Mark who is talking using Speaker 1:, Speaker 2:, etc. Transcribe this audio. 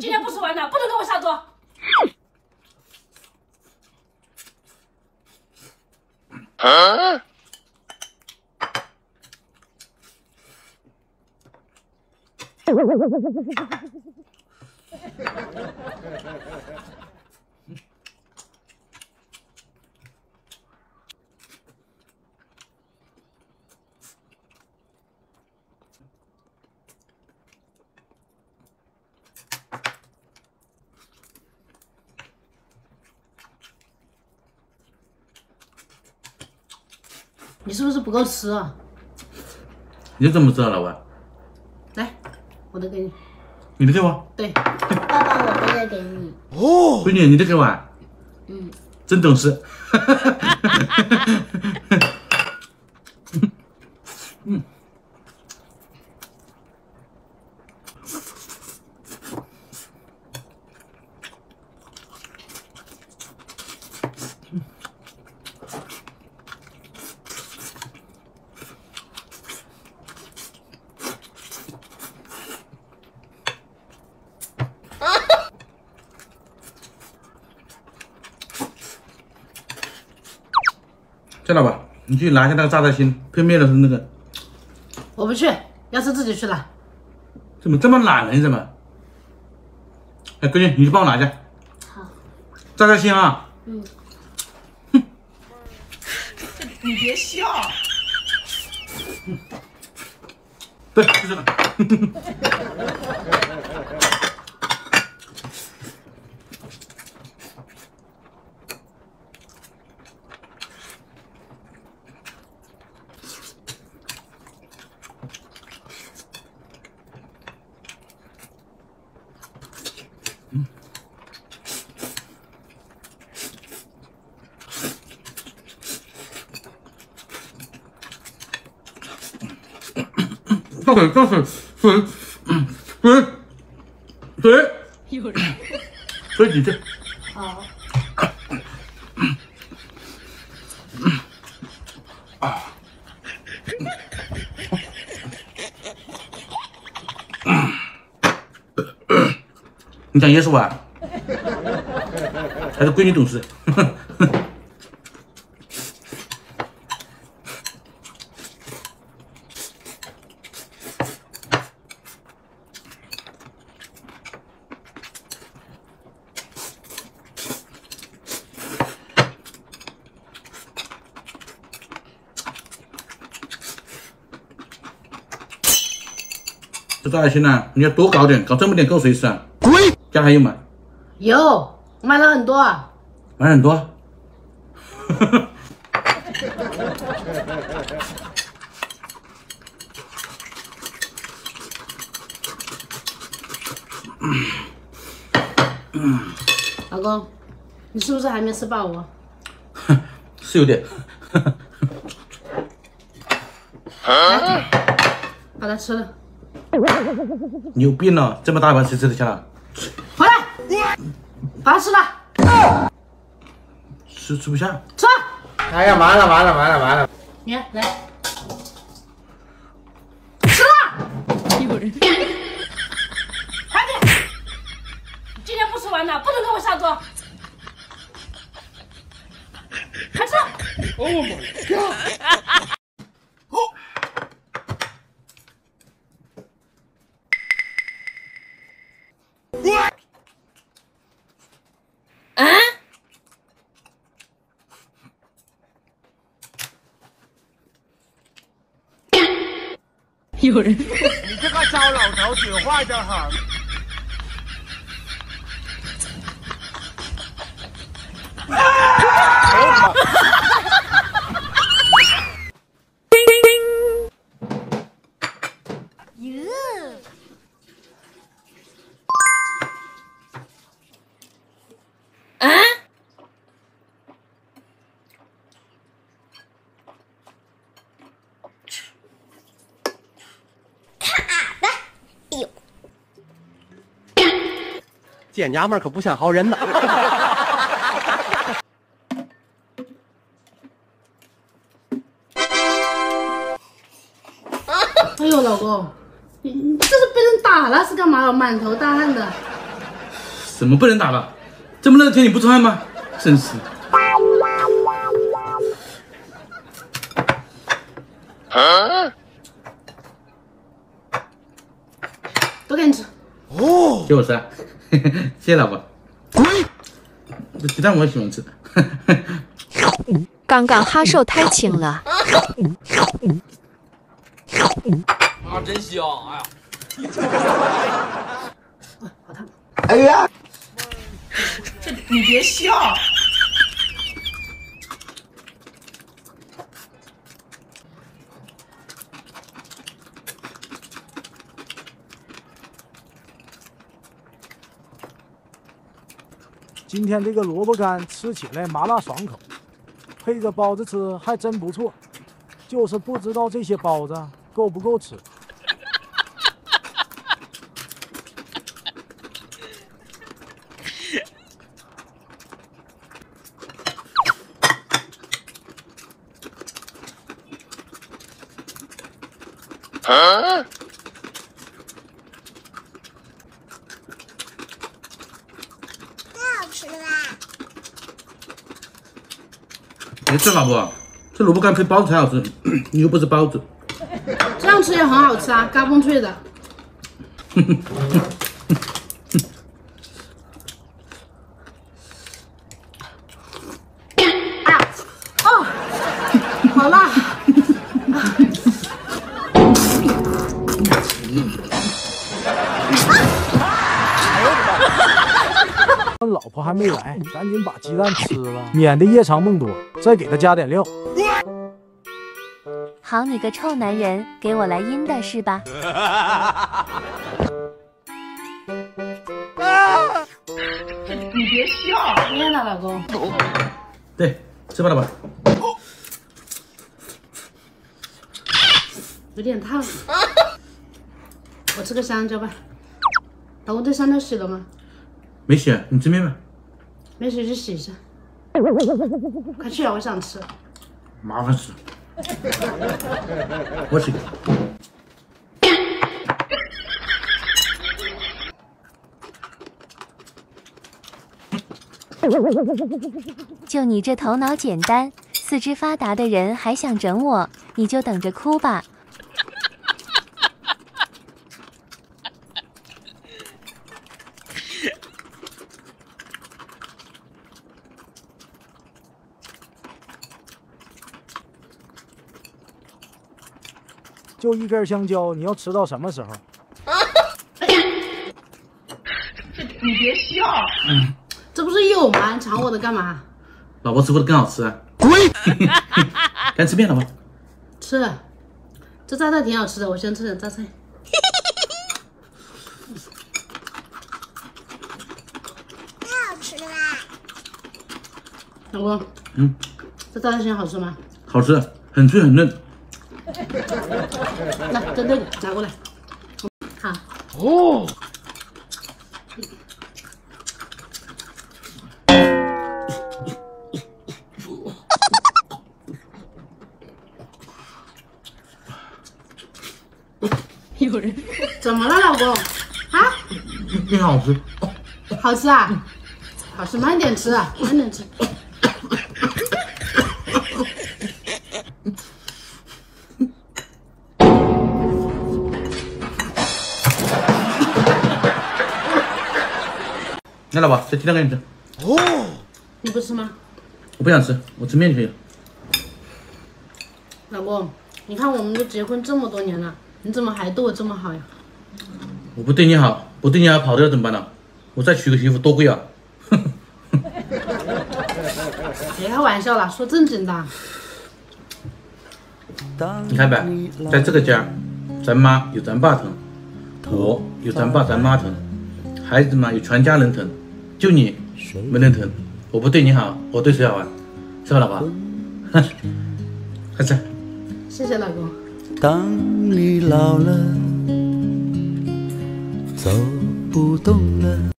Speaker 1: 今天不吃完的，不能给我下桌。你是不是不够吃啊？
Speaker 2: 你怎么知道老板？
Speaker 1: 来，我的给你。
Speaker 2: 你的给我。
Speaker 1: 对，
Speaker 3: 爸爸，我的也给你。
Speaker 2: 哦闺女，你的给我。
Speaker 1: 嗯，
Speaker 2: 真懂事。嗯。谢老板，你去拿一下那个炸菜心，配面的是那个。
Speaker 1: 我不去，要吃自己去拿。
Speaker 2: 怎么这么懒呢？你怎么？哎，闺女，你去帮我拿一下。
Speaker 3: 好。
Speaker 2: 炸菜心啊。
Speaker 3: 嗯。
Speaker 4: 哼。你别笑。
Speaker 2: 嗯。对，就这个。倒水，倒水，水，水，水，有人，水几句。好。啊。你讲耶稣啊？还是闺女懂事？这炸心呢，你要多搞点，搞这么点够谁吃啊？滚！家还有吗？
Speaker 1: 有，我买了很多啊。
Speaker 2: 买很多。
Speaker 1: 老公，你是不是还没吃饱啊？
Speaker 2: 是有点。
Speaker 1: 来，把它吃了。
Speaker 2: 你有病了，这么大一碗谁吃得下了？
Speaker 1: 回来，把它吃了。
Speaker 2: 吃吃不下。
Speaker 1: 吃。
Speaker 5: 哎呀，完了完了完了完了！
Speaker 1: 你来，吃了。有人。快点！今天不吃完的，不能给我下桌。快吃！Oh my god！你
Speaker 5: 这个糟老头子坏得很。
Speaker 6: 见娘们可不像好人呢。
Speaker 1: 哎呦，老公，你你这是被人打了是干嘛了？满头大汗的。
Speaker 2: 怎么被人打了？这么热的天你不出汗吗？真是。
Speaker 1: 都给你吃。
Speaker 2: 哦给我吃啊，谢 谢老婆。这鸡蛋我也喜欢吃。
Speaker 6: 刚刚哈手太轻了，
Speaker 7: 啊，真香！哎呀，
Speaker 5: 哎呀，
Speaker 4: 这你别笑。
Speaker 8: 今天这个萝卜干吃起来麻辣爽口，配着包子吃还真不错，就是不知道这些包子够不够吃。
Speaker 2: 没事，老婆，这萝卜干配包子才好吃，你又不是包子。
Speaker 1: 这样吃也很好吃啊，嘎嘣脆的。
Speaker 8: 老婆还没来，赶紧把鸡蛋吃了，免得夜长梦多。再给他加点料。
Speaker 6: 好你个臭男人，给我来阴的是吧？
Speaker 4: 你别笑。
Speaker 1: 天呐，老公，
Speaker 2: 对，吃吧，老婆。
Speaker 1: 有点烫。我吃个香蕉吧。老公，这香蕉洗了吗？
Speaker 2: 没洗，你吃面吧。
Speaker 1: 没洗去洗一下。快去啊，我想吃。
Speaker 2: 麻烦死。我洗。
Speaker 6: 就你这头脑简单、四肢发达的人还想整我，你就等着哭吧。
Speaker 8: 就一根香蕉，你要吃到什么时候？
Speaker 4: 这 你别笑。
Speaker 1: 这不是有吗？你抢我的干嘛？
Speaker 2: 老婆吃过的更好吃啊！滚！赶紧吃面，老婆。
Speaker 1: 吃。这榨菜挺好吃的，我先吃点榨菜。
Speaker 3: 太好吃了啦！
Speaker 1: 老公，
Speaker 2: 嗯，
Speaker 1: 这榨菜馅好吃吗？
Speaker 2: 好吃，很脆很嫩。
Speaker 1: 来，这这个拿过来。好。
Speaker 2: 哦。
Speaker 1: 有人？怎么了，老公？啊？
Speaker 2: 非常好吃。
Speaker 1: 好吃啊？好吃，慢点吃，啊，慢点吃。
Speaker 2: 来，老婆，这鸡蛋给你吃。
Speaker 1: 哦，你不吃吗？
Speaker 2: 我不想吃，我吃面就可以了。
Speaker 1: 老公，你看我们都结婚这么多年了，你怎么还对我这么好呀？
Speaker 2: 我不对你好，我对你好跑掉怎么办呢？我再娶个媳妇多贵啊！
Speaker 1: 别开玩笑了，说正经的。
Speaker 2: 你看呗，在这个家，咱妈有咱爸疼，我有咱爸咱妈疼，孩子嘛有全家人疼，就你没人疼。我不对你好，我对谁好啊？是吧，老婆？快吃。
Speaker 1: 谢谢老公。
Speaker 9: 当你老了，走不动了。